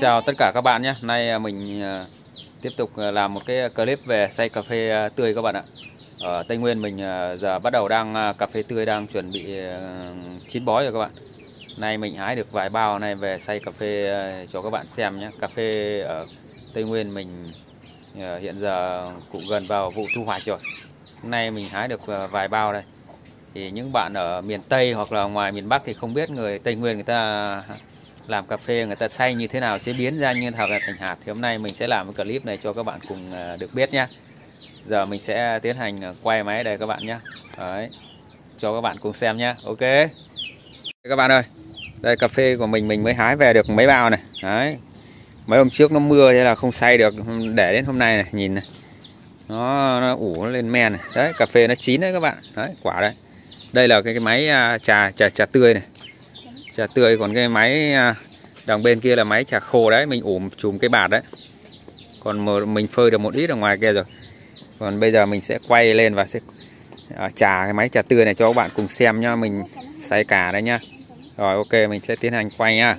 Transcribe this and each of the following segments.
chào tất cả các bạn nhé. Nay à, mình à, tiếp tục à, làm một cái clip về xay cà phê tươi các bạn ạ. Ở Tây Nguyên mình giờ bắt đầu đang cà phê tươi đang chuẩn bị chín bói rồi các bạn. Nay mình hái được vài bao này về xay cà phê cho các bạn xem nhé. Cà phê ở Tây Nguyên mình hiện giờ cũng gần vào vụ thu hoạch rồi. Nay mình hái được vài bao đây. Thì những bạn ở miền Tây hoặc là ngoài miền Bắc thì không biết người Tây Nguyên người ta làm cà phê người ta xay như thế nào chế biến ra như thảo là thành hạt thì hôm nay mình sẽ làm cái clip này cho các bạn cùng à, được biết nhé giờ mình sẽ tiến hành à, quay máy đây các bạn nhé đấy cho các bạn cùng xem nhé ok. Các bạn ơi đây cà phê của mình mình mới hái về được mấy bao này. Đấy. Mấy hôm trước nó mưa thế là không xay được để đến hôm nay này nhìn này. Nó, nó ủ nó lên men này. Đấy cà phê nó chín đấy các bạn. Đấy quả đấy. đây là cái, cái máy à, trà trà trà tươi này trà tươi, còn cái máy à, đằng bên kia là máy trà khô đấy, mình ủ chùm cái bạt đấy. Còn mình phơi được một ít ở ngoài kia rồi. Còn bây giờ mình sẽ quay lên và sẽ trà cái máy trà tươi này cho các bạn cùng xem nhá, mình xay cả đấy nhá. Rồi, ok, mình sẽ tiến hành quay nhá.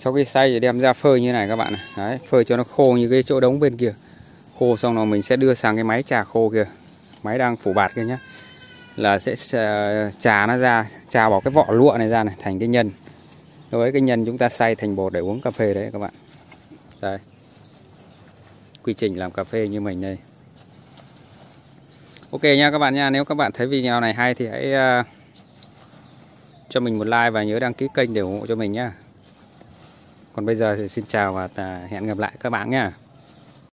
Sau khi xay thì đem ra phơi như này các bạn này. Đấy phơi cho nó khô như cái chỗ đống bên kia. Khô xong rồi mình sẽ đưa sang cái máy trà khô kia. Máy đang phủ bạt kia nhá. Là sẽ trà nó ra trà bỏ cái vỏ lụa này ra này thành cái nhân. Với cái nhân chúng ta xay thành bột để uống cà phê đấy các bạn. Đây. Quy trình làm cà phê như mình đây. Ok nha các bạn nha. Nếu các bạn thấy video này hay thì hãy uh, cho mình một like và nhớ đăng ký kênh để ủng hộ cho mình nhé còn bây giờ thì xin chào và hẹn gặp lại các bạn nhé